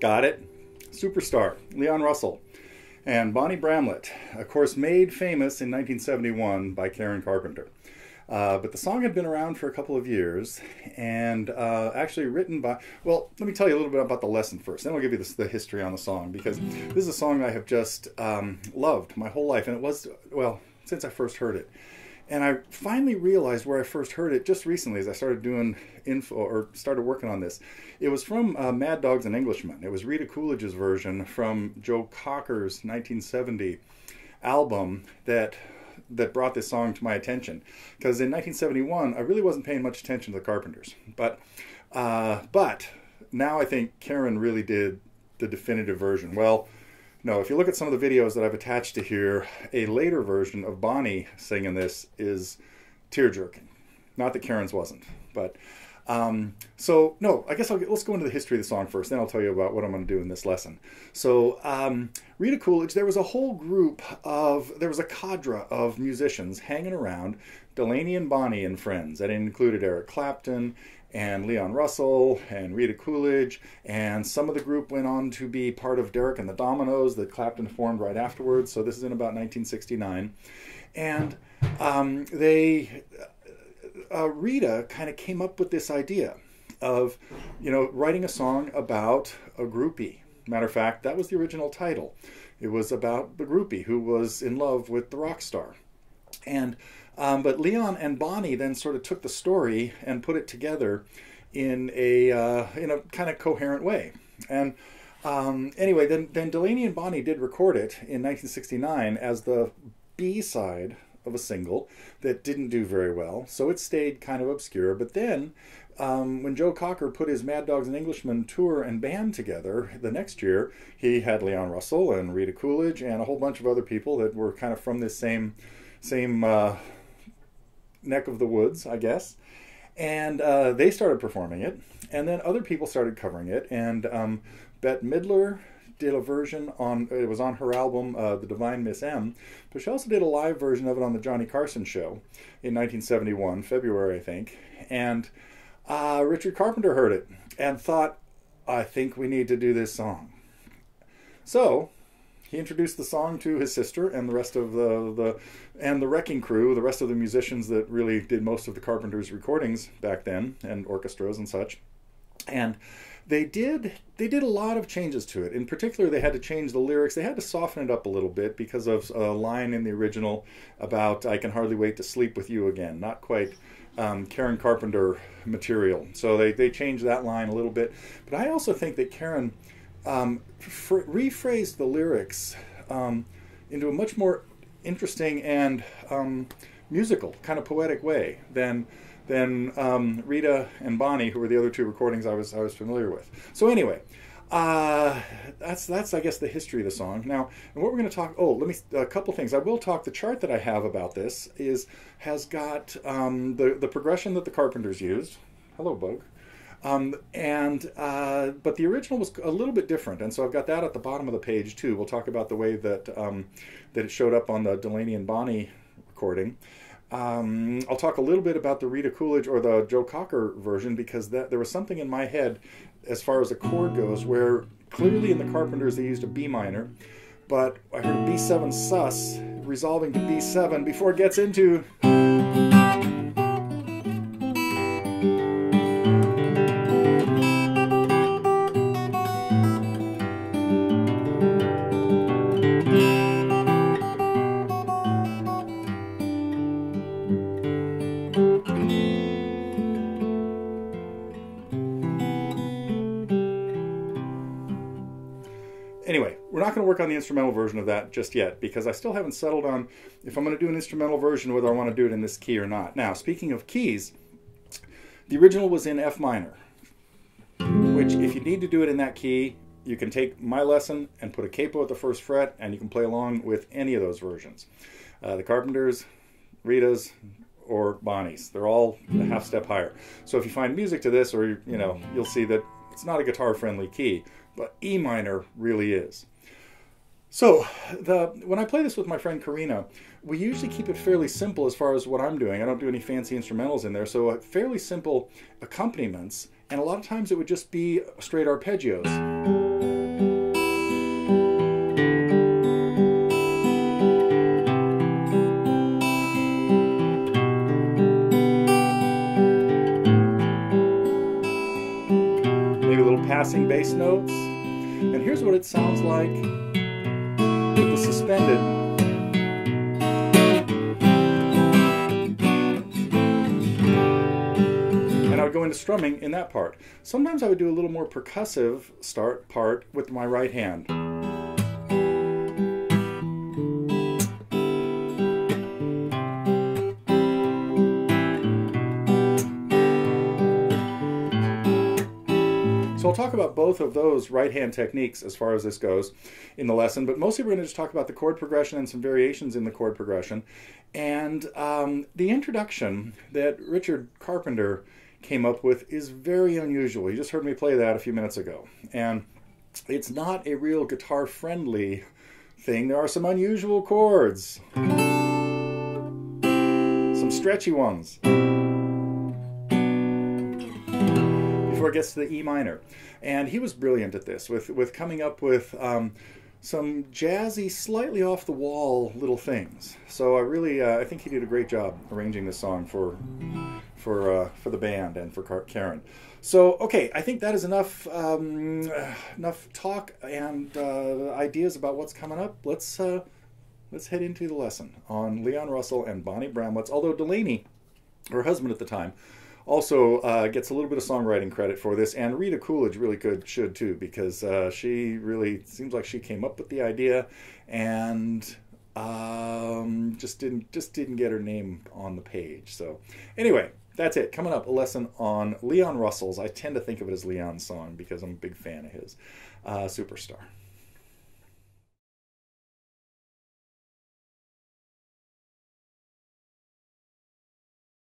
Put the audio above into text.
Got it? Superstar, Leon Russell. And Bonnie Bramlett, of course, made famous in 1971 by Karen Carpenter. Uh, but the song had been around for a couple of years and uh, actually written by, well, let me tell you a little bit about the lesson first. Then I'll give you the history on the song because this is a song I have just um, loved my whole life. And it was, well, since I first heard it. And I finally realized where I first heard it just recently as I started doing info or started working on this. It was from uh, Mad Dogs and Englishmen. It was Rita Coolidge's version from Joe Cocker's 1970 album that that brought this song to my attention. Because in 1971, I really wasn't paying much attention to the Carpenters, but uh, but now I think Karen really did the definitive version. Well, no, if you look at some of the videos that I've attached to here, a later version of Bonnie singing this is tear jerking. Not that Karen's wasn't, but um, so no, I guess I'll, let's go into the history of the song first. Then I'll tell you about what I'm going to do in this lesson. So um, Rita Coolidge, there was a whole group of, there was a cadre of musicians hanging around Delaney and Bonnie and friends. That included Eric Clapton and Leon Russell and Rita Coolidge, and some of the group went on to be part of Derek and the Dominos that Clapton formed right afterwards. So this is in about 1969, and um, they uh, Rita kind of came up with this idea of, you know, writing a song about a groupie. Matter of fact, that was the original title. It was about the groupie who was in love with the rock star. And um, but Leon and Bonnie then sort of took the story and put it together in a uh, in a kind of coherent way. And um, anyway, then then Delaney and Bonnie did record it in 1969 as the B side of a single that didn't do very well, so it stayed kind of obscure. But then, um, when Joe Cocker put his Mad Dogs and Englishmen tour and band together the next year, he had Leon Russell and Rita Coolidge and a whole bunch of other people that were kind of from this same same uh, neck of the woods, I guess. And uh, they started performing it, and then other people started covering it. And um, Bette Midler did a version on it was on her album uh, The Divine Miss M, but she also did a live version of it on the Johnny Carson show in 1971, February I think. And uh, Richard Carpenter heard it and thought, I think we need to do this song. So he introduced the song to his sister and the rest of the, the and the wrecking crew, the rest of the musicians that really did most of the Carpenters recordings back then and orchestras and such. And they did they did a lot of changes to it. In particular, they had to change the lyrics. They had to soften it up a little bit because of a line in the original about "I can hardly wait to sleep with you again." Not quite um, Karen Carpenter material. So they they changed that line a little bit. But I also think that Karen um, rephrased the lyrics um, into a much more interesting and um, musical, kind of poetic way than than um, Rita and Bonnie, who were the other two recordings I was I was familiar with. So anyway, uh, that's that's I guess the history of the song. Now, and what we're going to talk. Oh, let me a couple things. I will talk. The chart that I have about this is has got um, the the progression that the Carpenters used. Hello, bug. Um, and uh, but the original was a little bit different, and so I've got that at the bottom of the page too. We'll talk about the way that um, that it showed up on the Delaney and Bonnie recording. Um, I'll talk a little bit about the Rita Coolidge or the Joe Cocker version because that there was something in my head as far as a chord goes where clearly in the Carpenters they used a B minor, but I heard a B7 sus resolving to B7 before it gets into. Work on the instrumental version of that just yet because I still haven't settled on if I'm going to do an instrumental version whether I want to do it in this key or not. Now, speaking of keys, the original was in F minor, which if you need to do it in that key, you can take my lesson and put a capo at the first fret and you can play along with any of those versions. Uh, the Carpenters, Rita's, or Bonnie's. They're all a half step higher. So if you find music to this, or you know, you'll see that it's not a guitar friendly key, but E minor really is. So, the, when I play this with my friend Karina, we usually keep it fairly simple as far as what I'm doing. I don't do any fancy instrumentals in there, so uh, fairly simple accompaniments, and a lot of times it would just be straight arpeggios. Maybe a little passing bass notes. And here's what it sounds like suspended. And I would go into strumming in that part. Sometimes I would do a little more percussive start part with my right hand. Talk about both of those right hand techniques as far as this goes in the lesson, but mostly we're going to just talk about the chord progression and some variations in the chord progression. And um, the introduction that Richard Carpenter came up with is very unusual. You just heard me play that a few minutes ago. And it's not a real guitar friendly thing. There are some unusual chords, some stretchy ones. Gets to the E minor. And he was brilliant at this, with, with coming up with um, some jazzy, slightly off the wall little things. So I really, uh, I think he did a great job arranging this song for for uh, for the band and for Karen. So okay, I think that is enough um, enough talk and uh, ideas about what's coming up. Let's uh, let's head into the lesson on Leon Russell and Bonnie Bramlett. Although Delaney, her husband at the time, also uh, gets a little bit of songwriting credit for this, and Rita Coolidge really could should too because uh, she really seems like she came up with the idea and um, just didn't just didn't get her name on the page. So anyway, that's it. Coming up, a lesson on Leon Russell's. I tend to think of it as Leon's song because I'm a big fan of his. Uh, Superstar.